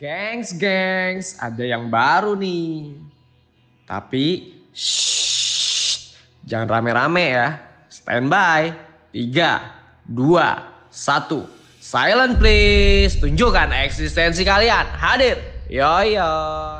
Gengs, gengs, ada yang baru nih. Tapi, shh, jangan rame-rame ya. Standby. Tiga, dua, satu. Silent please. Tunjukkan eksistensi kalian. Hadir. Yoyoy.